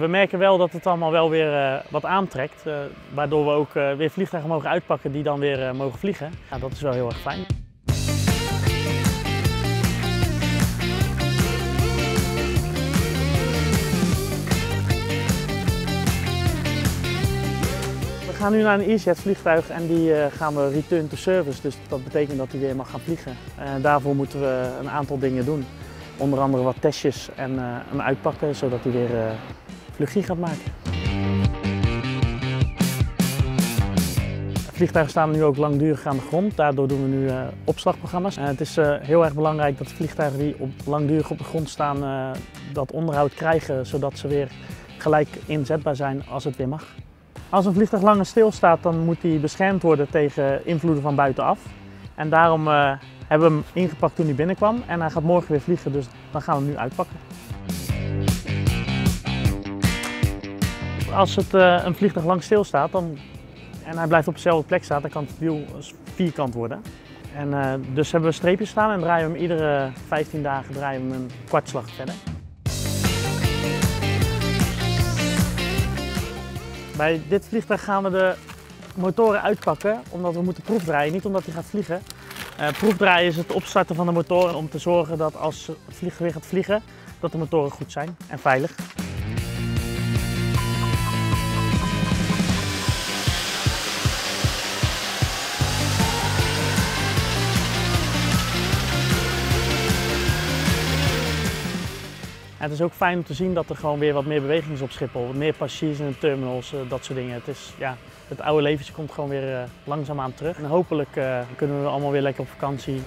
We merken wel dat het allemaal wel weer uh, wat aantrekt, uh, waardoor we ook uh, weer vliegtuigen mogen uitpakken die dan weer mogen vliegen. Ja, dat is wel heel erg fijn. We gaan nu naar een EasyJet vliegtuig en die gaan we return to service. Dus dat betekent dat hij weer mag gaan vliegen. daarvoor moeten we een aantal dingen doen. Onder andere wat testjes en hem uitpakken, zodat hij weer vluchtje gaat maken. Vliegtuigen staan nu ook langdurig aan de grond, daardoor doen we nu uh, opslagprogramma's. Uh, het is uh, heel erg belangrijk dat vliegtuigen die op, langdurig op de grond staan dat onderhoud krijgen, zodat ze weer gelijk inzetbaar zijn als het weer mag. Als een vliegtuig langer stilstaat, dan moet hij beschermd worden tegen invloeden van buitenaf. En daarom hebben we hem ingepakt toen hij binnenkwam en hij gaat morgen weer vliegen, dus dan gaan we hem nu uitpakken. Als het, uh, een vliegtuig lang stilstaat dan, en hij blijft op dezelfde plek staan, dan kan het wiel vierkant worden. En, uh, dus hebben we streepjes staan en draaien we hem iedere 15 dagen draaien we hem een kwartslag verder. Bij dit vliegtuig gaan we de motoren uitpakken omdat we moeten proefdraaien, niet omdat hij gaat vliegen. Uh, proefdraaien is het opstarten van de motoren om te zorgen dat als het vliegtuig weer gaat vliegen, dat de motoren goed zijn en veilig. Het is ook fijn om te zien dat er gewoon weer wat meer beweging is op Schiphol. Wat meer passagiers in de terminals, uh, dat soort dingen. Het, is, ja, het oude leventje komt gewoon weer uh, langzaamaan terug. En hopelijk uh, kunnen we allemaal weer lekker op vakantie.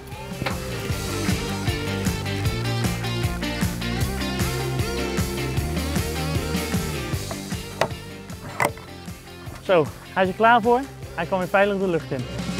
Zo, hij is er klaar voor. Hij kan weer veilig de lucht in.